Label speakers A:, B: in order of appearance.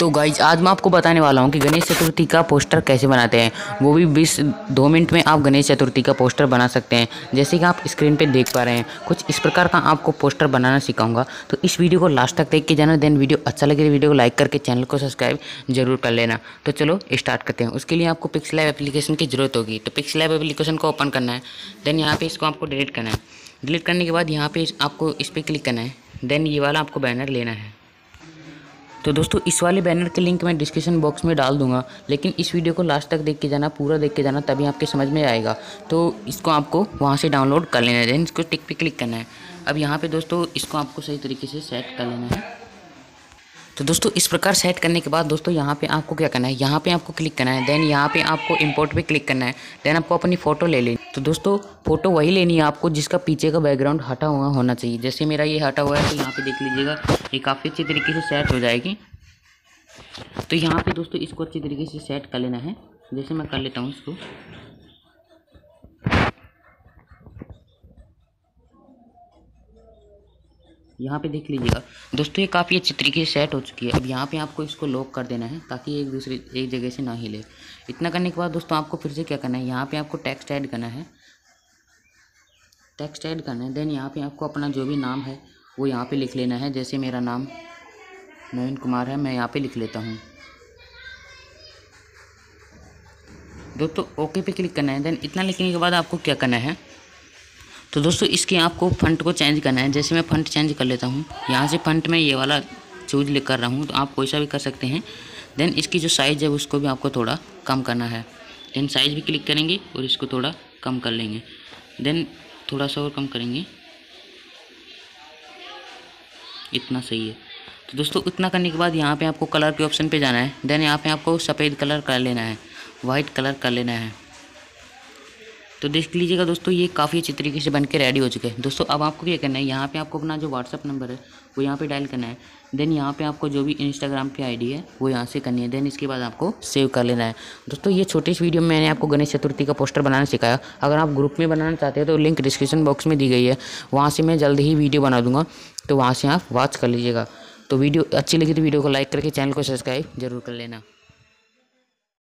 A: तो गाइज़ आज मैं आपको बताने वाला हूँ कि गणेश चतुर्थी का पोस्टर कैसे बनाते हैं। वो भी बीस, दो मिनट में आप गणेश चतुर्थी का पोस्टर बना सकते हैं। जैसे कि आप स्क्रीन पे देख पा रहे हैं, कुछ इस प्रकार का आपको पोस्टर बनाना सिखाऊँगा। तो इस वीडियो को लास्ट तक देख के जाना देन वीडियो अच्छा लगे तो वीडियो को लाइक करके चैनल को सब्सक्राइब ज़रूर कर लेना। तो चलो स्टार्ट करते हैं। उसके लिए आपको पिक्स लाइव एप्लीकेशन की ज़रूरत होगी। तो पिक्स लाइव एप्लीकेशन को ओपन करना है। देन यहाँ पर इसको आपको डिलीट करना है। डिलीट करने के बाद यहाँ पर आपको इस पर क्लिक करना है। देन ये वाला आपको बैनर लेना है। तो दोस्तों, इस वाले बैनर के लिंक मैं डिस्क्रिप्शन बॉक्स में डाल दूँगा, लेकिन इस वीडियो को लास्ट तक देख के जाना, पूरा देख के जाना, तभी आपके समझ में आएगा। तो इसको आपको वहाँ से डाउनलोड कर लेना है देन इसको टिक पे क्लिक करना है। अब यहाँ पे दोस्तों, इसको आपको सही तरीके से सेट कर लेना है। तो दोस्तों, इस प्रकार सेट करने के बाद दोस्तों, यहाँ पे आपको क्या करना है? यहाँ पे आपको क्लिक करना है देन यहाँ पे आपको इंपोर्ट पे क्लिक करना है देन आपको अपनी फ़ोटो ले लेनी। तो दोस्तों फ़ोटो वही लेनी है आपको जिसका पीछे का बैकग्राउंड हटा हुआ होना चाहिए। जैसे मेरा ये हटा हुआ है तो यहाँ पे देख लीजिएगा। ये काफ़ी अच्छी तरीके से सेट हो जाएगी। तो यहाँ पे दोस्तों इसको अच्छी तरीके से सेट कर लेना है। जैसे मैं कर लेता हूँ इसको। यहाँ पे देख लीजिएगा। दोस्तों ये काफ़ी अच्छी तरीके से सेट हो चुकी है। अब यहाँ पे आपको इसको लॉक कर देना है ताकि एक दूसरे, एक जगह से ना हिले। इतना करने के बाद दोस्तों आपको फिर से क्या करना है? यहाँ पे आपको टेक्स्ट ऐड करना है। टेक्स्ट ऐड करना है। देन यहाँ पे आपको अपना जो भी नाम है वो यहाँ पे लिख लेना है, जैसे मेरा नाम नवीन कुमार है, मैं यहाँ पे लिख लेता हूँ। दोस्तों, ओके पे क्लिक करना है देन इतना लिखने के बाद आपको क्या करना है? तो दोस्तों, इसके आपको फंट को चेंज करना है, जैसे मैं फंट चेंज कर लेता हूँ। यहाँ से फंट में ये वाला चूज़ कर रहा हूँ तो आप कोई सा भी कर सकते हैं। देन इसकी जो साइज़ है, उसको भी आपको थोड़ा कम करना है। देन साइज़ भी क्लिक करेंगे और इसको थोड़ा कम कर लेंगे। देन थोड़ा सा और कम करेंगे। इतना सही है। तो दोस्तों, इतना करने के बाद यहाँ पे आपको कलर के ऑप्शन पे जाना है। देन यहाँ पे आपको सफ़ेद कलर कर लेना है वाइट कलर कर लेना है। तो देख लीजिएगा दोस्तों, ये काफ़ी अच्छी तरीके से बन के रेडी हो चुके हैं। दोस्तों, अब आपको क्या करना है, यहाँ पे आपको अपना जो व्हाट्सअप नंबर है, वो यहाँ पे डायल करना है। देन यहाँ पे आपको जो भी इंस्टाग्राम पे आईडी है, वो यहाँ से करनी है। देन इसके बाद आपको सेव कर लेना है। दोस्तों, ये छोटे इस वीडियो में मैंने आपको गणेश चतुर्थी का पोस्टर बनाना सिखाया। अगर आप ग्रुप में बनाना चाहते हैं तो लिंक डिस्क्रिप्शन बॉक्स में दी गई है। वहाँ से मैं जल्द ही वीडियो बना दूँगा। तो वहाँ से आप वॉच कर लीजिएगा। तो वीडियो अच्छी लगी तो वीडियो को लाइक करके चैनल को सब्सक्राइब ज़रूर कर लेना।